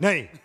ない。